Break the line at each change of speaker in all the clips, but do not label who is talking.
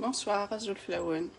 Bonsoir, Azul Flaouen.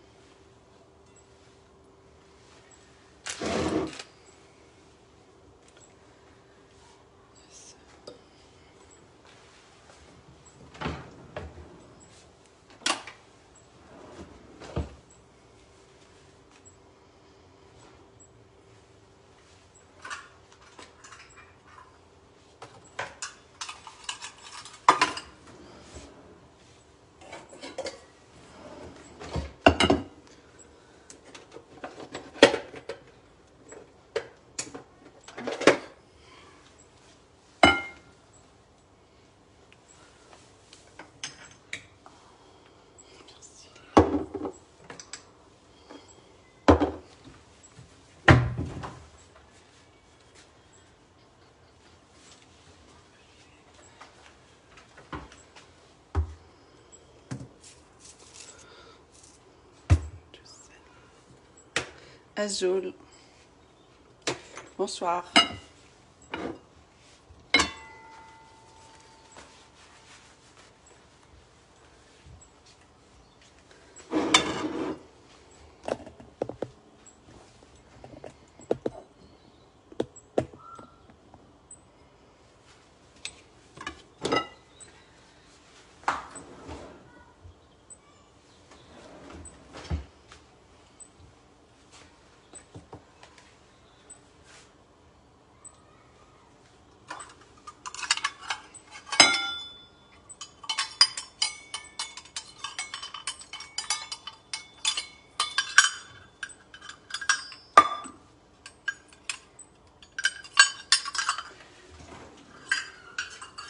Bonsoir.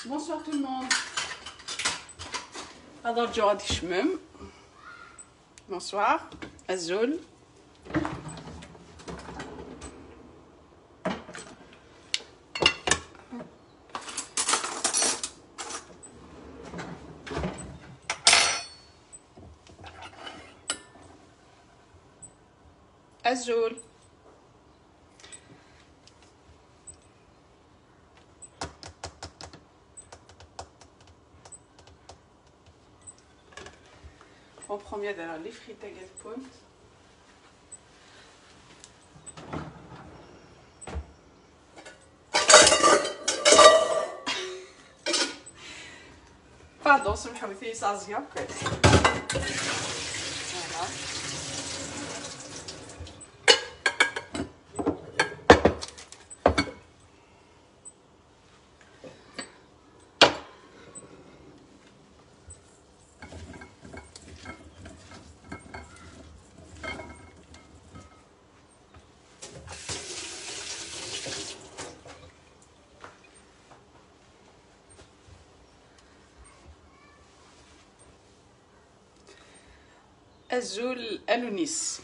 Bonsoir tout le monde. Alors, je vais Bonsoir. Azul. Azul. En premier, alors les frites à Galpoint. Pardon, سمحوا لي صازية Voilà. Azul Alounis.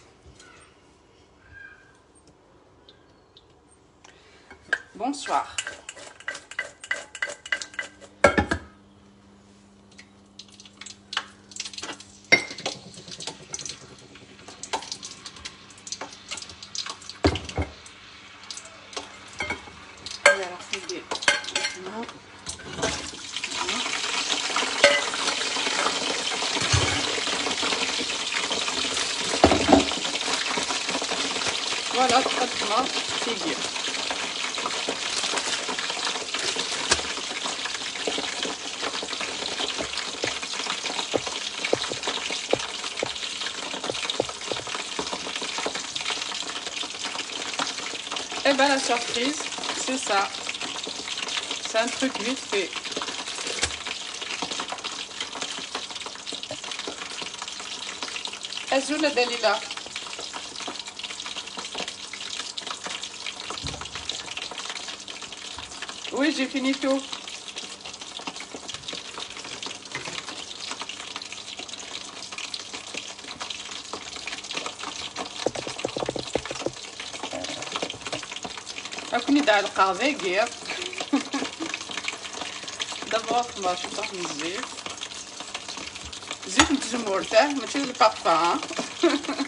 Bonsoir. Alors, c'est des- maintenant, voilà. Voilà, traitement figure. Eh ben surprise, c'est ça. C'est un truc vite fait. Azul la Dalila. Oui, j'ai fini tout. Eu kahve gir. D'abord, on va acheter un zip. Zip, je vais me le faire, mais je ne.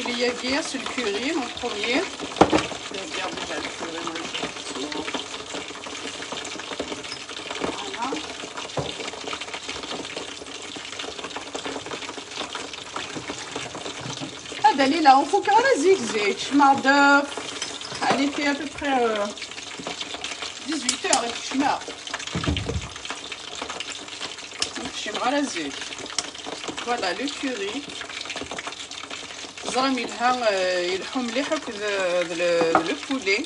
le blanc de poulet guerre c'est le curry, mon premier. Je garde déjà le curry dans le Voilà. هذا اللي لا نفك على زيت زيت شمع Elle était à peu près euh, 18 heures et شمع شمع على زيت voilà le curry زرم يلها يلحو مليح هكا لو بولي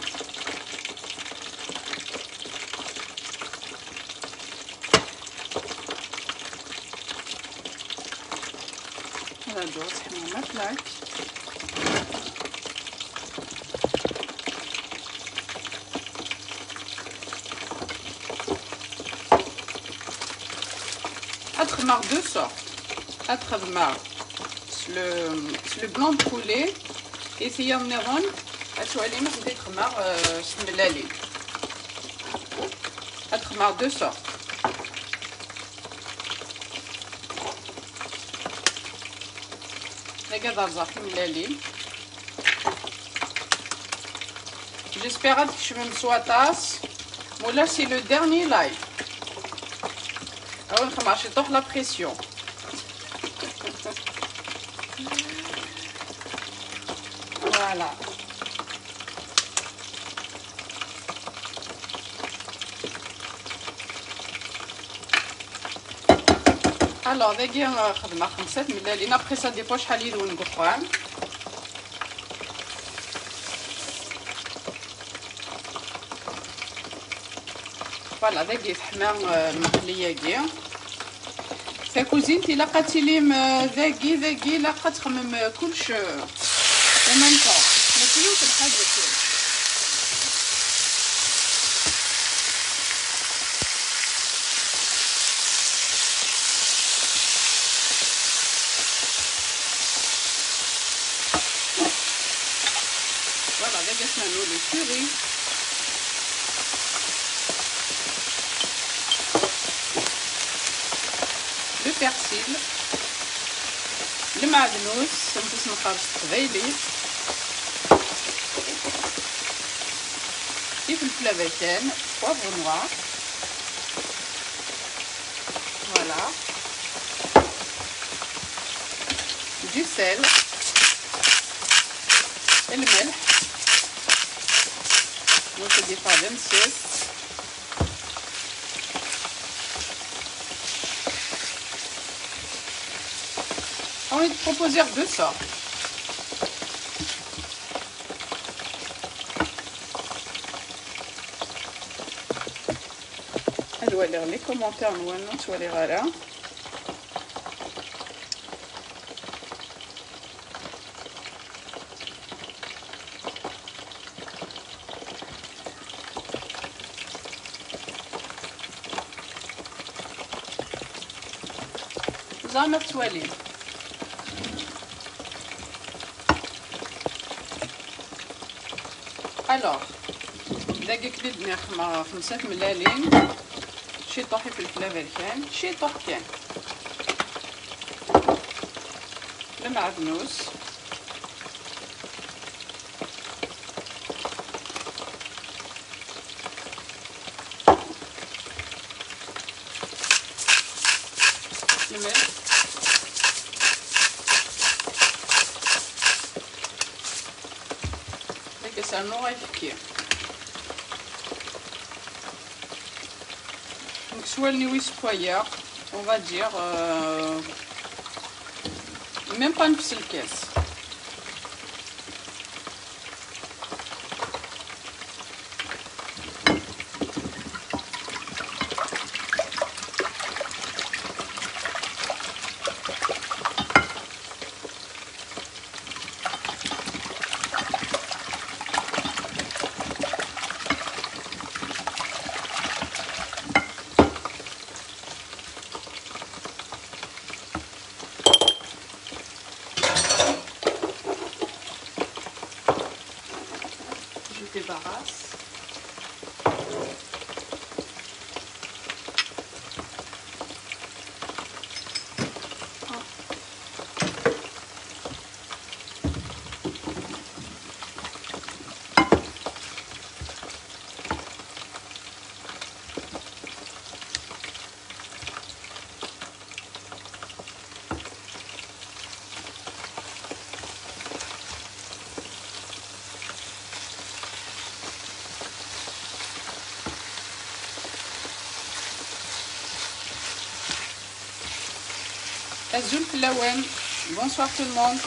هذا دوز حنا ما أدخل دو سورت مع le, le blanc de poulet et c'est يوم نيرون اتوالي ما بدي تخمر سملالي اتخمر دو سورت لقى ضرزاقي ملالي J'espère que je me sois tasse. Bon là c'est le dernier live. Alors on va Voilà. الوغ داكي خدمة خمسة ملالين ابخي سا ديبو شحال يدون قخوان فوالا داكي فحمة مقلية كي في كوزينتي لقاتي لي ذاكي ذاكي لاقا تخمم كلش en Le magnus, c'est un peu ce mauvais ne peut plus laver noir. Voilà. Du sel. Et le miel. Donc c'est des de. proposer deux sortes. lire les commentaires normalement sur les là. زعما توالين الوغ دقيق لي خمسة ملالين شي طاحي في الفلافل كان شي طاح كان المعدنوس الملح ça noite aqui. Donc soit le New Squire, on va dire, euh, même pas une seule caisse. Bonsoir tout le monde.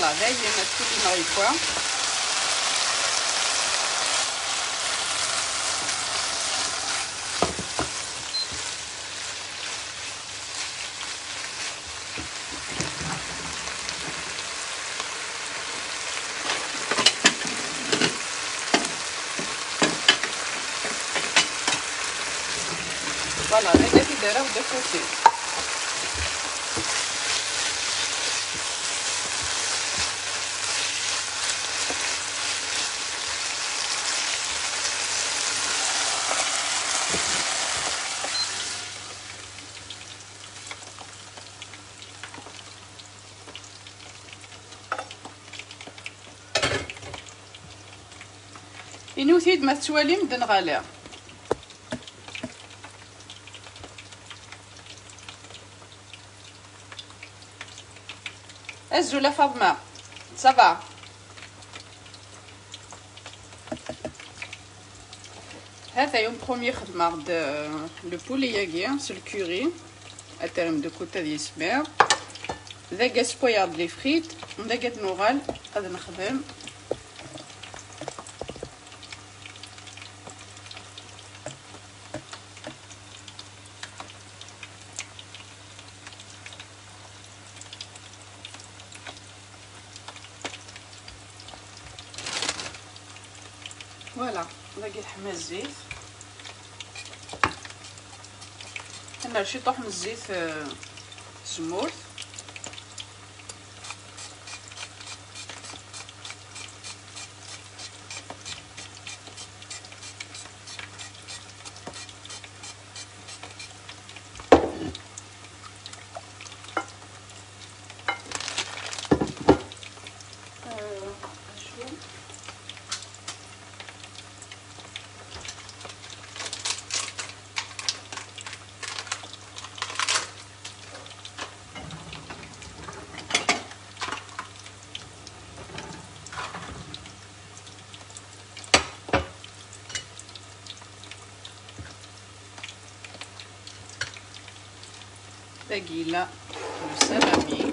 la veille masculino qua. Voilà, les défideurs de côté. إنوثيد ما تسواليم دن غالير الزولة فاطمة صافا هذا يوم بروميير خدمة د لو بولي ياكي سو الكوري اترم دو كوتا ديال سمير ذا كاسبويارد لي فريت ذا كات نوغال غادي نخدم فوالا باقي حمى الزيت أنا شي طوح من سموث باقي لا السلامي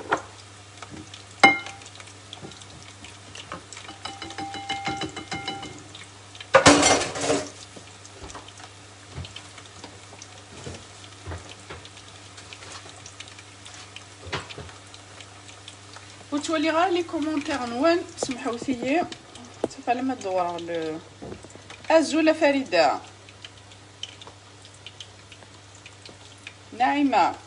وتولي غير لي كومونتير نوان سمحوا ثيي صافي لما تدور على ازوله فريدة. ناعمه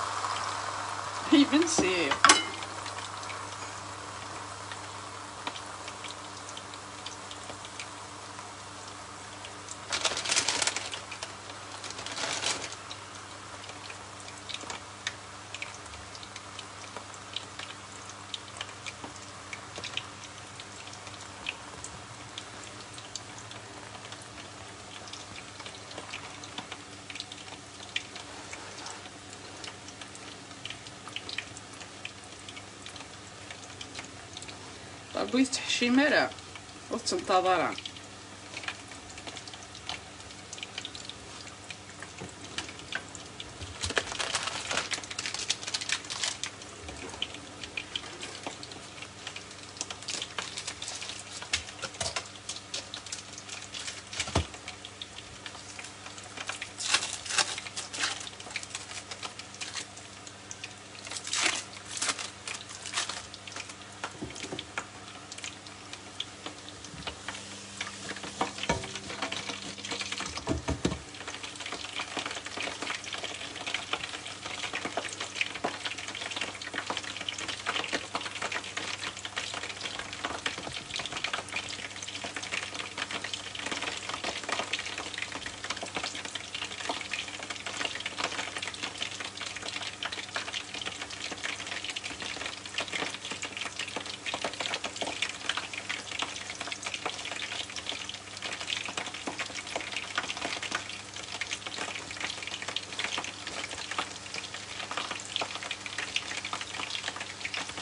even see بغيت تحشي مرا وتنتظرها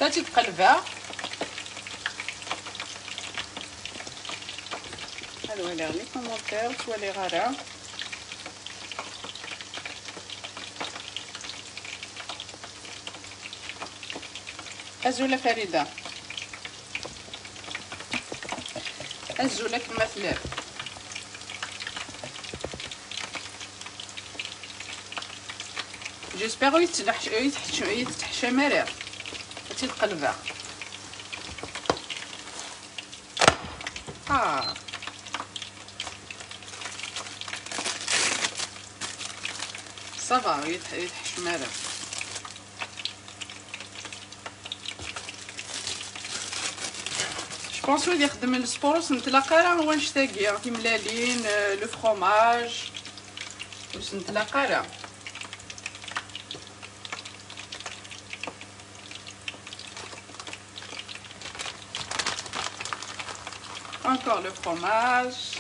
بقيتي تقلبها هادو لي كومونتير توالي غارة أزولة فريدة أزولة كما فلان جيسبيغ يتحشى مرير بغيتي تقلبها آه. صافا يتحش مالا جبونسو اللي يخدم السبوروس نتلاقى راه هو نشتاقي راكي ملالين لو واش نتلاقى راه le fromage.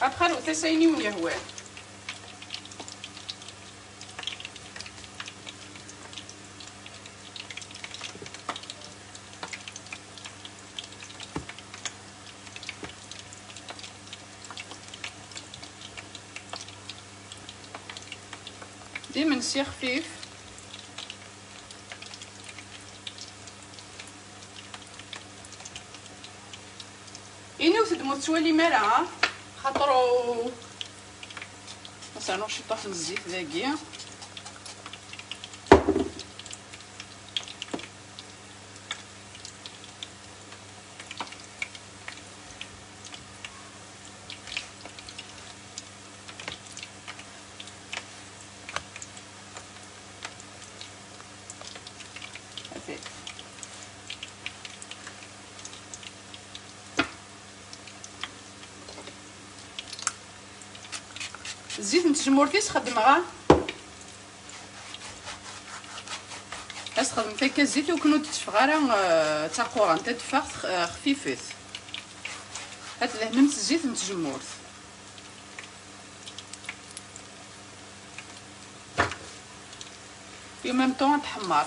après, c'est une نسي خفيف إني وتدمو تسوالي مرا خاطرو مثلا شي طاح الزيت ذاكي نتجمورتيش خدمها أس خدمت هكا الزيت وكنو تتفغارا آه، تا قران تدفع آه، خفيفات هاد لهمنت الزيت نتجمورت في ميم طون تحمر.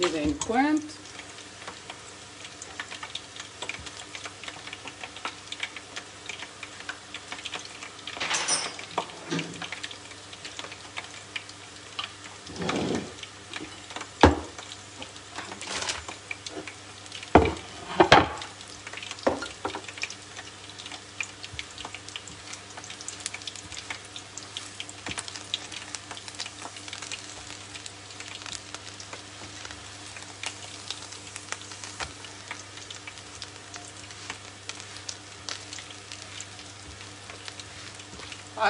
medida enquanto.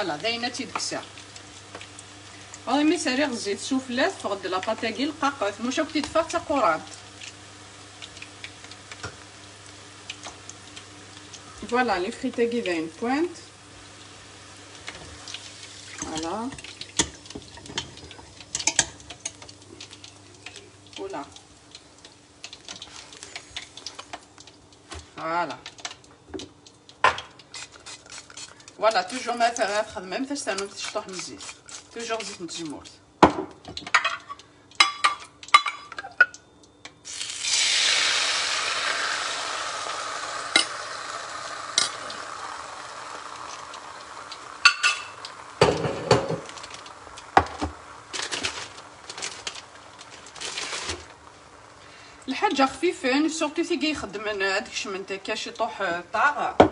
فوالا داينه تيدكسا هاي مي ساري الزيت سوفلات فغد لاباطاكي القاقوث مش كنتي تفاق تا قران فوالا لي فريتاكي داين بوينت فوالا ولا فوالا فوالا توجور ما خدمه متى تستعمل تشطح من الزيت توجور زيت متجمورت الحاجة خفيفين سورتو ثي يخدم هذاك الشمنت كاش يطوح طاغ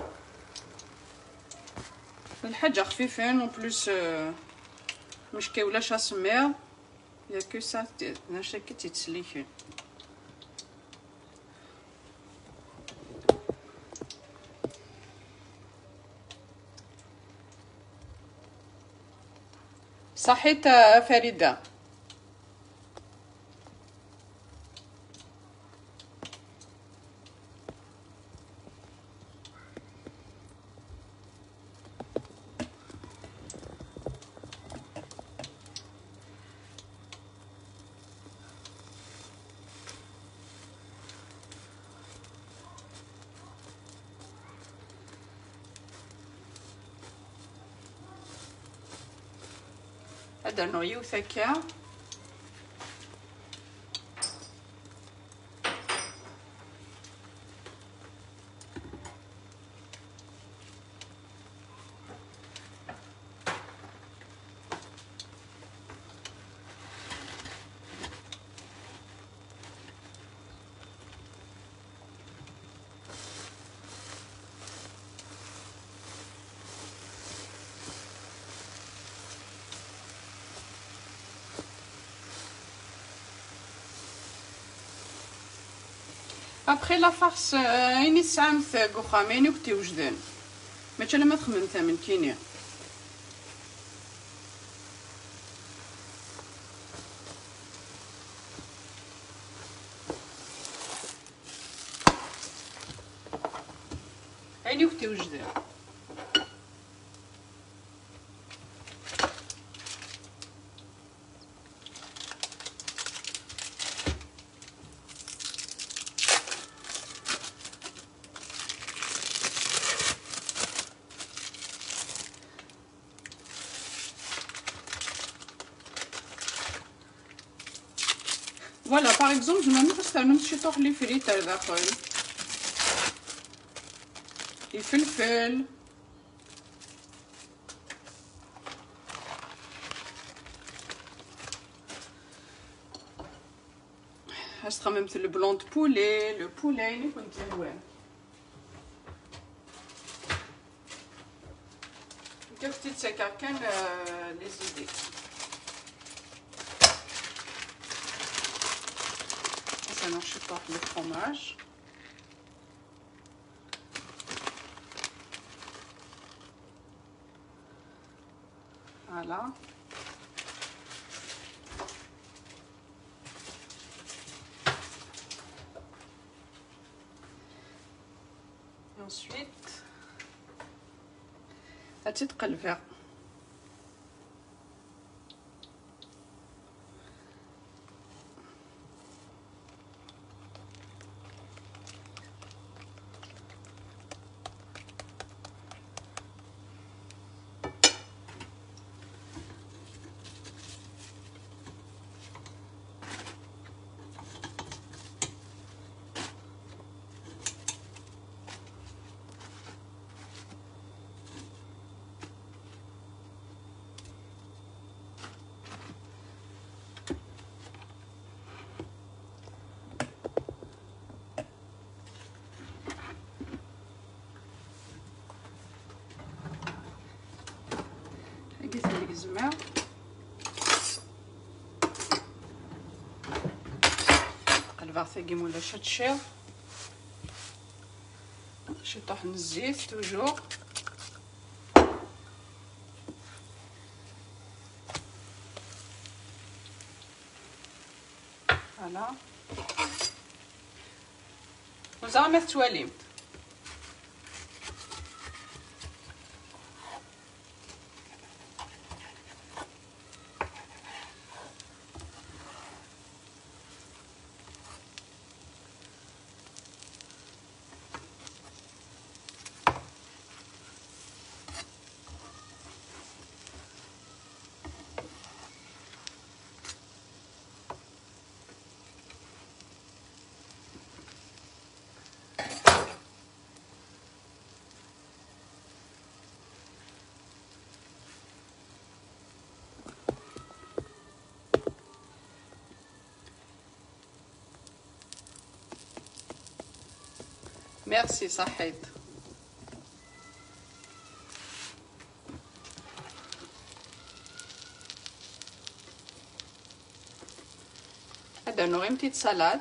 الحاجة خفيفين بلوس مش كيولاش اسمير يا كو سا ناشا كي تتسليكين صحيت فريدة. o que você quer. ابخي لا فارس ايني تسعمت كوخام ايني كنتي وجدان. ماشي أنا ما تخممت من كينيا. فوالا باغ اكزومبل زعما ملي تستعملو شي طوح لي فريت داخل الفلفل خممت البلون دو بولي لو بولي اللي كنت زوين كيف تتسكر كان لي زيدي maintenant je Le fromage. Voilà. Et ensuite, la petite vert. نسيقيمو ولا شطشيو شي طحن الزيت توجور. فوالا. وزعما تواليمت ميرسي صحيت هذا نوع بتيت سالاد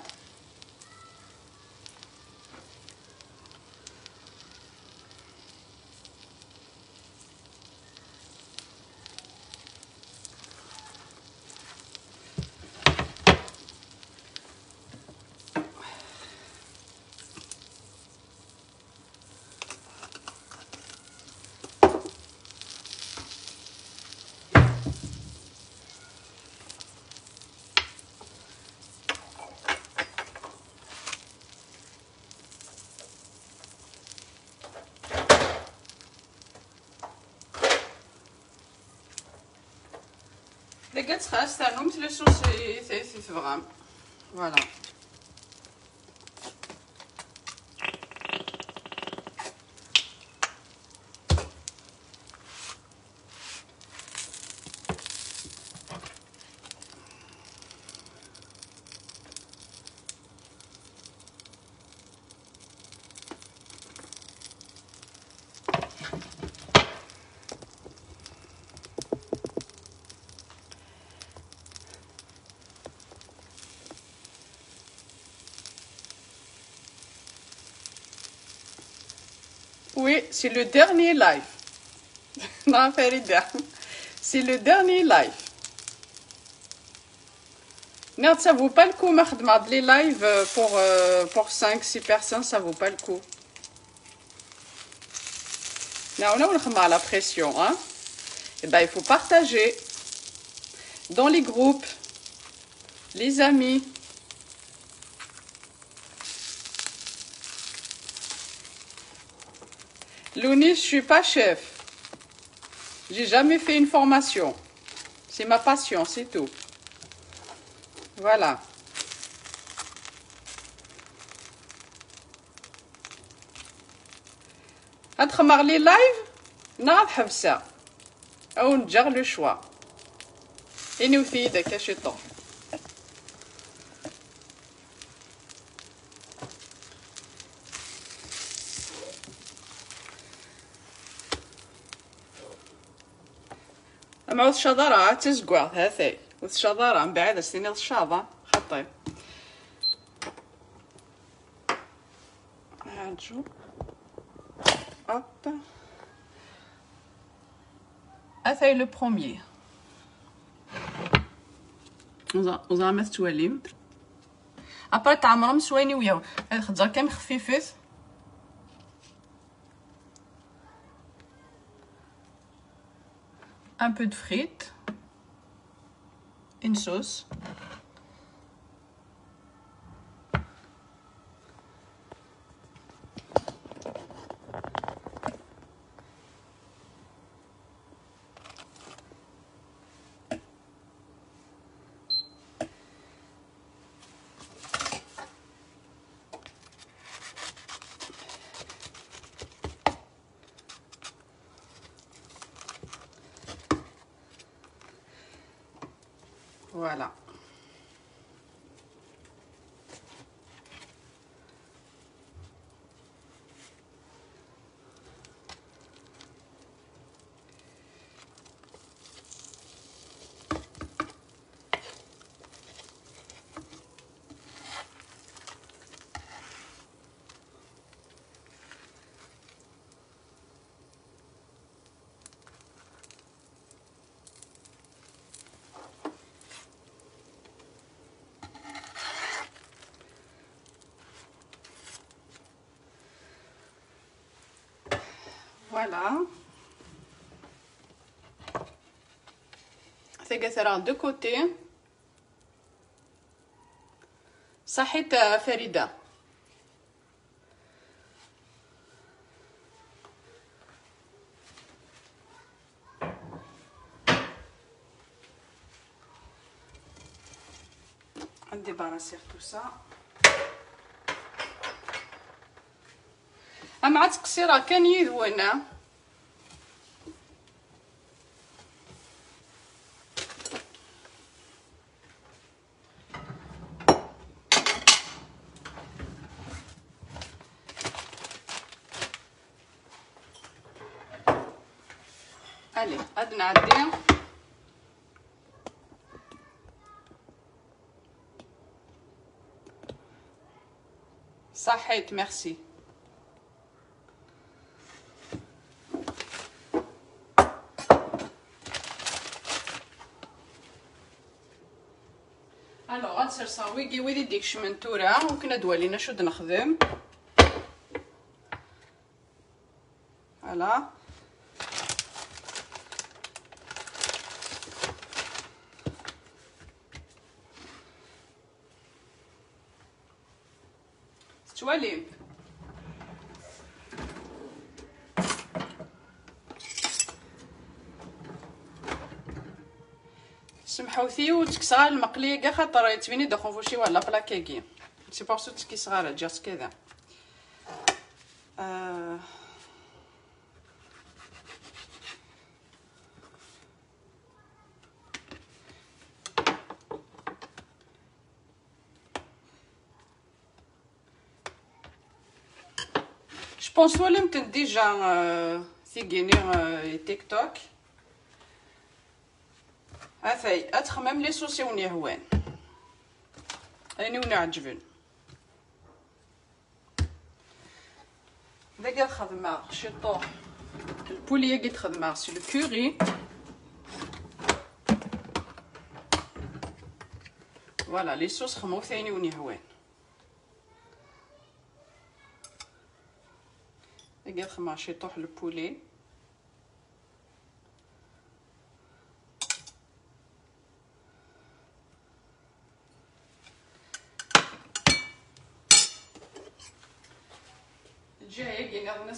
kati xaas taanumt lacu si tebɣam. Voilà. C'est le dernier live. C'est le dernier live. Non, ça vaut pas le coup, de les lives euh, pour, euh, pour 5-6 personnes, ça vaut pas le coup. Non, on a la pression, hein. Eh ben, il faut partager dans les groupes, les amis, Lounis, je suis pas chef. J'ai jamais fait une formation. C'est ma passion, c'est tout. Voilà. هتخمر لي لايف ناض حبسة او نجر لو شوا اني وثيدك شيطان معود الشضرة تزقوا هاثي الشضرة من بعد استني الشاضة خطي هانجو هوب هاثي لو بروميي وزا ما توليم ابري تعمرهم سويني وياو هاد خضر كام un peu de frites, une sauce. فوالا ثقة راه دو كوتي صحيت فريدة عندي باراسير تو سا مع تقصيرة كان يذونا ألي غادي نعدي. صحيت ميرسي. صاوي ويدي ديك شمنتوره وكنا دوالينا شو نخدم فوالا توالي سمحوا ثيو تكسغال المقلية كاع خاطر تبيني دخل فوشي ولا بلاكيكي سي بور سو تكي صغار جات كذا آه. بونس ولمت ديجا ثيكيني تيك توك هاثاي أتخمم لي صوصي وني هوان. أني وني عجبن داك الخدمة شيطو البولية قد خدمة سي لو كوري. فوالا لي صوص خمو ثاني وني هوان. داك خمار شيطوح البولي جاي قلنا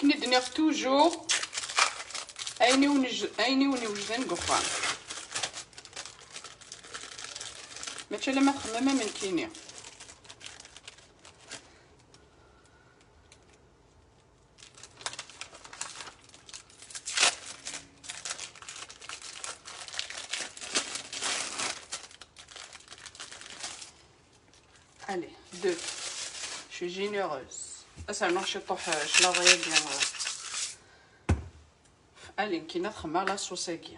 اكني دنيغ توجور ايني ونج ايني ونوجدن قفان ماشي لما تخممها من كيني Allez, deux. Je suis généreuse. اسال شطوح شلاضية ديال الي كاينة تخمر لا صوصيكي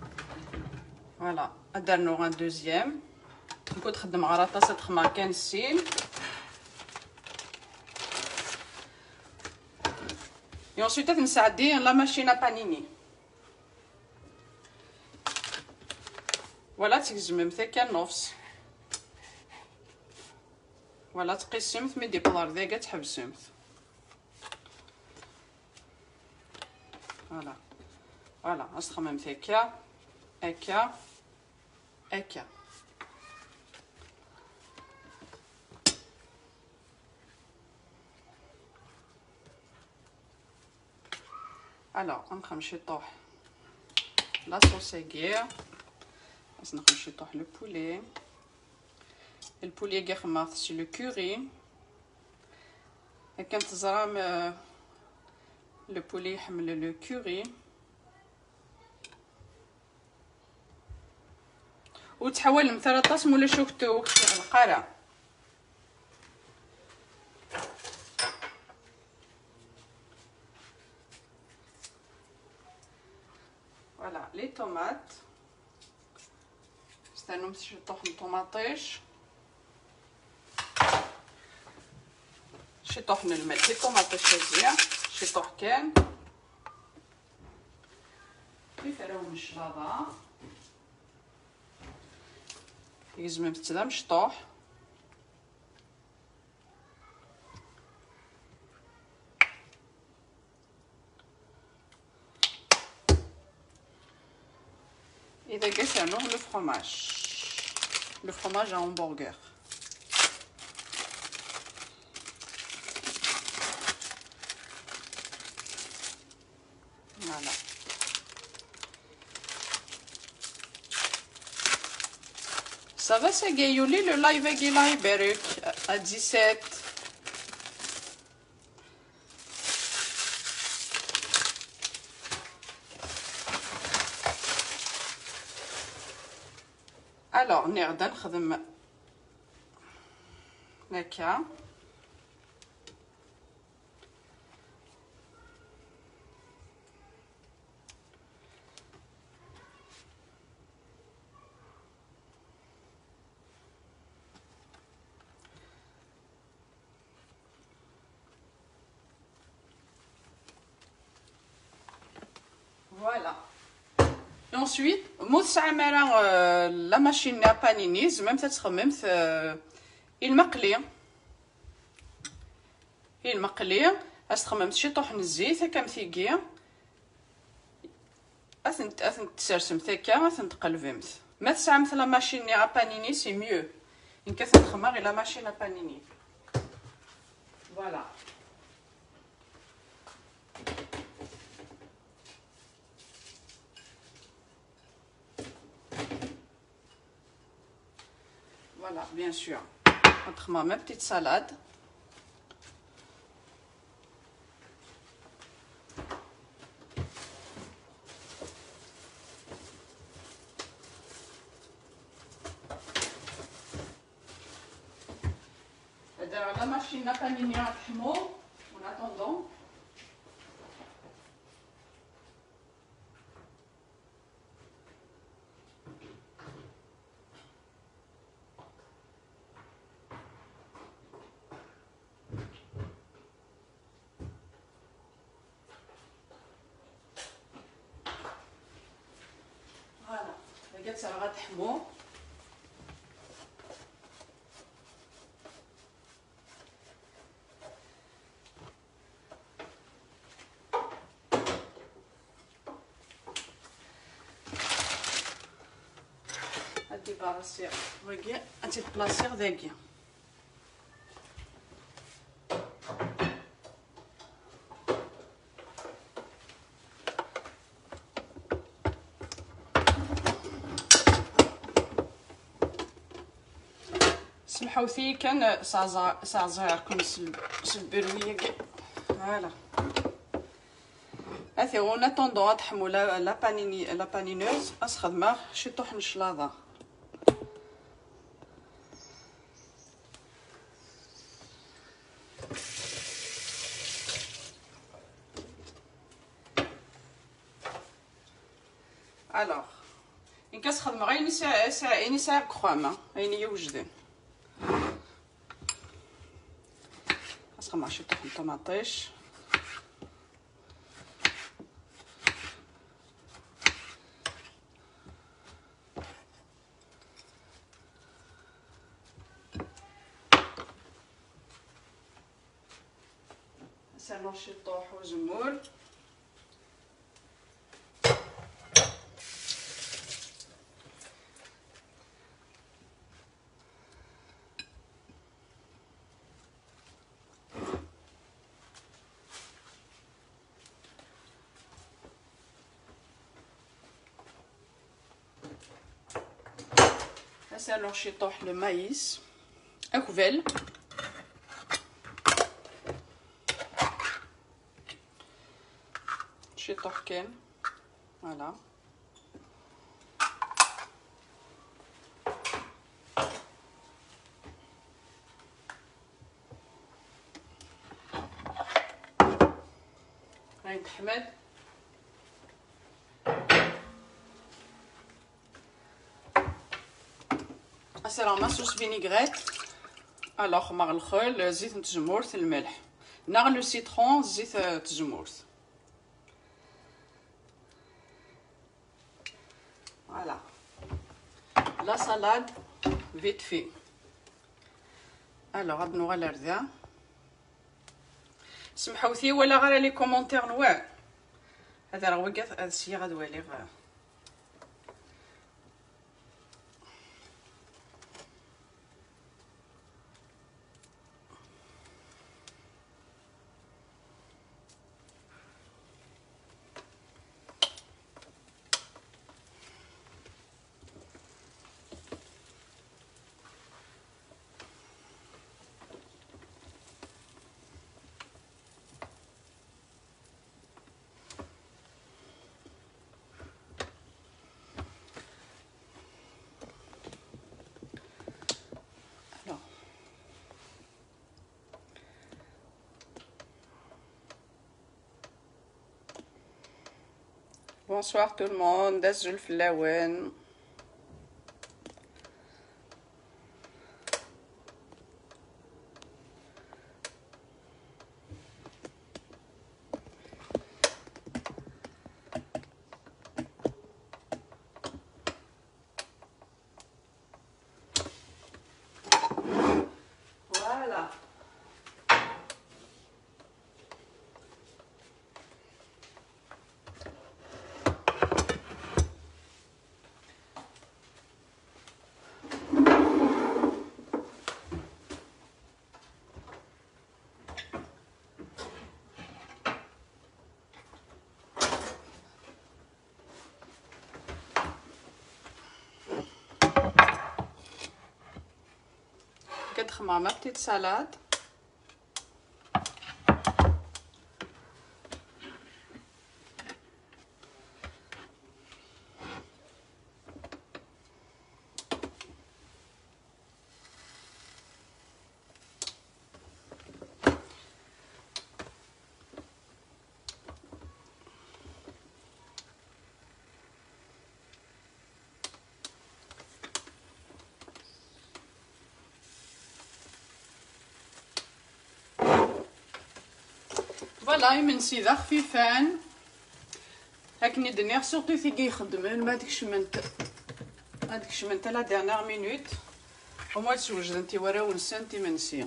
فوالا درنا ان دوزيام نكون تخدم على طاسه خمار كان السيل Et ensuite, نسعدي لا ماشينه بانيني ولا تكزممت هكا النص ولا تقسمت مي ديبلار ذاك تحبسمت فوالا فوالا استخممت هكا هكا Ek. Alors, on la sauce est guère. On le poulet. Le poulet guermat, c'est le curry. Et quand euh, le poulet le curry, وتحول مثلا مولا شوكتو القرا فوالا لي طوماط استنوا باش نطيح الطوماطيش شي طحن الملح لي طوماطيش هزيا شي طح كان كيف راهم الشلاضه يلزم تتدا مشطوح إذا كسرناه لو فرomاج لو فرomاج à Ça va, c'est le live avec Ilahi à 17. Alors, on est de موت ساعة مرة لا ماشين بانيني زعما تتخمم المقلي. المقلي. استخممت شي طحن الزيت هكا مثيقي اثنت اثنت تسرسمت هكا اثنت تقلبمت ما تسعى مثل لا ماشين بانيني سي ميو كانت تخمر غير لا ماشين بانيني فوالا voilà, bien sûr. Autrement, ma petite salade. La machine à pas mignon à لقيت راه غتحمو. هادي باراسير وكي انت بلاصير حوثي كان ساعة صغير كون سلبروية فوالا. هاثي غونا طوندو تحمو لا بانيني لا بانينوز اس خدمة شي طحن شلاضة الوغ كاس خدمة غير ساعة ساعة إني ساعة كخوامة إني sama się toplamış. سالون شطوح لو مايس اكفل شي طحكين فوالا عند حمد السلام صوص فينيغريت. ألوغ مع الخل زيت التجمورت الملح. نغ لو سيترون زيت التجمورت la salade vite fait alors غاد نوغال رذا سمحوا ثي ولا غير لي كومونتير نوار هذا راه وقف هذا الشيء غادوالي غير bonsoir tout le monde, Dazul Flawen. كتخمر ما بتيت سالاد فوالا يمنسي ذا خفيفان. هاكني دنيا سورتو ثيكي يخدمن ما ديك شمنت هاديك شمنت لا ديرنيغ مينوت وما تسوجد انتي ورا ونسان تيمنسي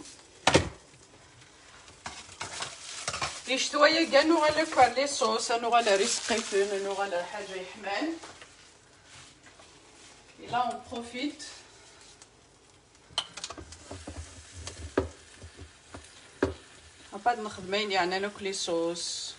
لي شتويا كاع نوغالا كوار لي صوص نوغالا ريسقيفن نوغالا حاجة يحمان لا اون بروفيت بعد مخدمين يعني ناكل صوص.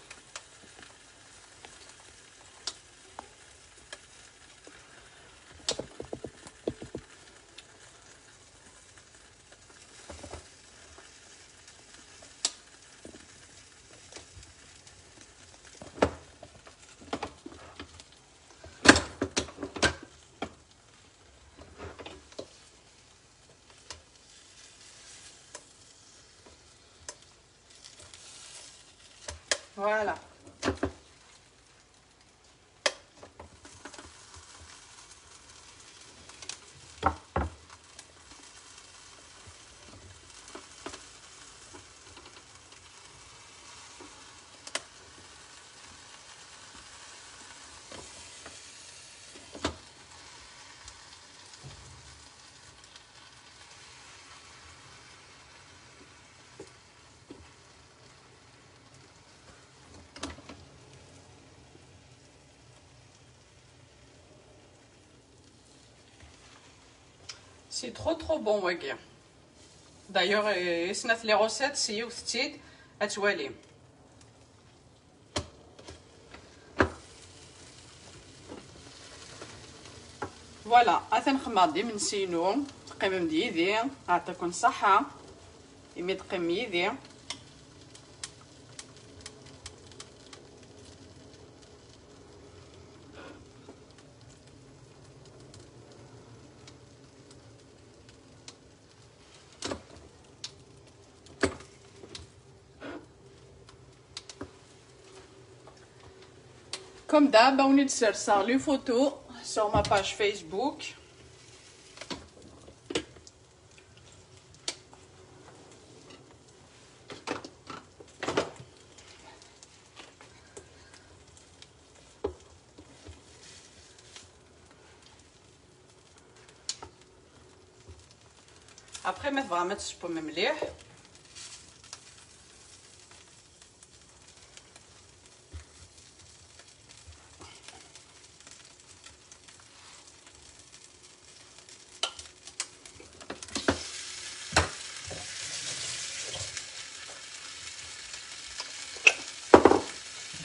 سي ترو ترو بون واقع دايوغ يسنات لي روسيت سي وثتيد اتوالي فوالا اثن خماضي من سينو تقيم ديدي اعطيكم الصحة يمي تقيم يدي Comme d'hab, on est sur les photos sur ma page Facebook. Après, je vais mettre je me lire.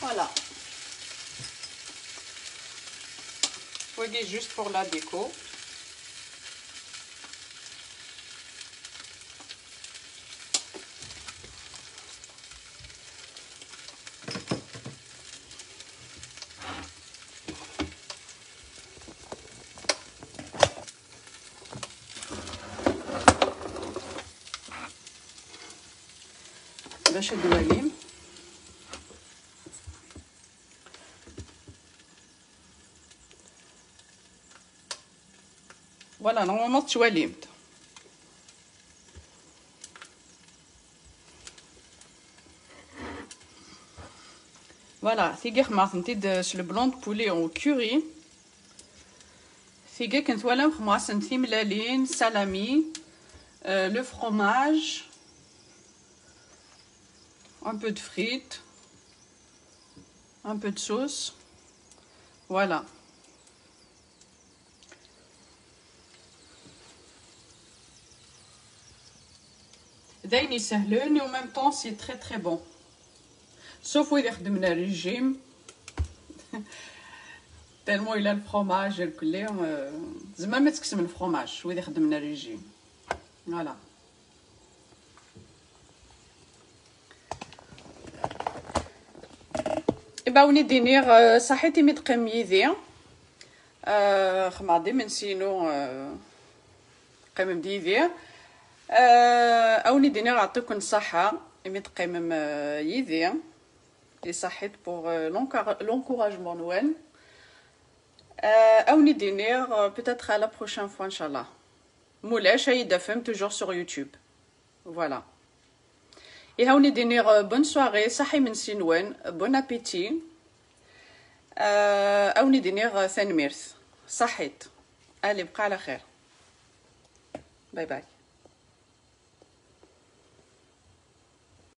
Voilà Voyez juste pour la déco. باش الدواليم فوالا نورمالمون تواليمت فوالا ثيقي خماط نتيد بلون بولي او كوري ثيقي كنت ولا مخماس نتي ملالين سلامي لو فرomage un peu de frites un peu de sauce voilà داين يسهلون و ميم طون سي تري تري بون. سوف اذا خدمنا ريجيم تالمو إلى الفرomاج الكلي زعما ما تكسم الفرomاج واذا خدمنا ريجيم فوالا باوني دينيغ صحيتي متقم يدي خماضي من سينو قيم ديدي اوني دينيغ عطيكم الصحة مي تقيمم يدي لي صحيت بوغ لونكوراجمون نوال اوني دينيغ بيتيتر لا بروشين فوا ان شاء الله مولاش هيدا فهم توجور سور يوتيوب فوالا يهوني دينيغ بون سواري صحي من سينوان بون ابيتي اوني دينيغ ثاني ميرث صحيت الي بقى على خير باي باي